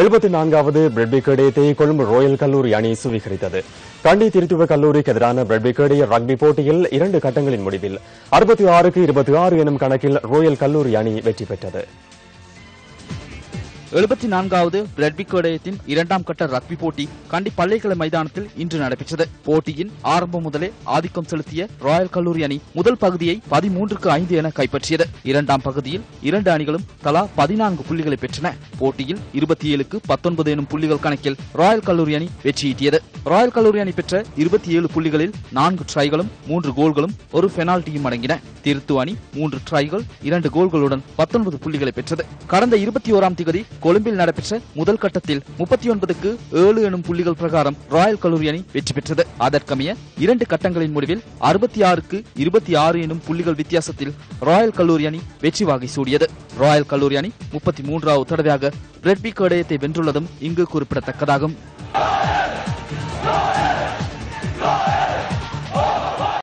எழுபத்தி நான்காவது பிரெட்பி கேடயத்தை கொழும்பு ரோயல் கல்லூரி அணி சுவீகரித்தது. கண்டி திருத்துவ கல்லூரிக்கு எதிரான பிரெட்பிகேடய ரக்பி போட்டியில் இரண்டு கட்டங்களின் முடிவில் அறுபத்தி ஆறுக்கு இருபத்தி ஆறு எனும் கணக்கில் ரோயல் கல்லூரி அணி வெற்றி பெற்றது. எழுபத்தி நான்காவது ரக்பி கேடயத்தின் இரண்டாம் கட்ட ரக்பி போட்டி கண்டி பல்லைக்கலை மைதானத்தில் இன்று நடைபெற்றது. போட்டியின் ஆரம்பம் முதலே ஆதிக்கம் செலுத்திய ராயல் கல்லூரி அணி முதல் பகுதியை பதிமூன்றுக்கு ஐந்து என கைப்பற்றியது. இரண்டாம் பகுதியில் இரண்டு அணிகளும் தலா பதினான்கு புள்ளிகளை பெற்றன. போட்டியில் இருபத்தி ஏழுக்கு பத்தொன்பது எனும் புள்ளிகள் கணக்கில் ராயல் கல்லூரி அணி வெற்றியீட்டியது ராயல் கல்லூரி அணி பெற்ற இருபத்தி ஏழு புள்ளிகளில் நான்கு ட்ரைகளும் மூன்று கோல்களும் ஒரு பெனால்டியும் அடங்கின. திருத்து அணி மூன்று ட்ரைகள் இரண்டு கோல்களுடன் பத்தொன்பது புள்ளிகளை பெற்றது. கடந்த இருபத்தி ஓராம் திகதி கொழும்பில் நடைபெற்ற முதல் கட்டத்தில் முப்பத்தி ஒன்பதுக்கு ஏழு எனும் புள்ளிகள் பிரகாரம் ராயல் கல்லூரி அணி வெற்றி பெற்றது. அதற்கமைய இரண்டு கட்டங்களின் முடிவில் அறுபத்தி ஆறுக்கு இருபத்தி ஆறு எனும் புள்ளிகள் வித்தியாசத்தில் ராயல் கல்லூரி அணி வெற்றி வாகை சூடியது. ராயல் கல்லூரி அணி முப்பத்தி மூன்றாவது தடவையாக ரெட்பி கேடயத்தை வென்றுள்ளதும் இங்கு குறிப்பிடத்தக்கதாகும்.